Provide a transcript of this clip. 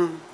Hmm.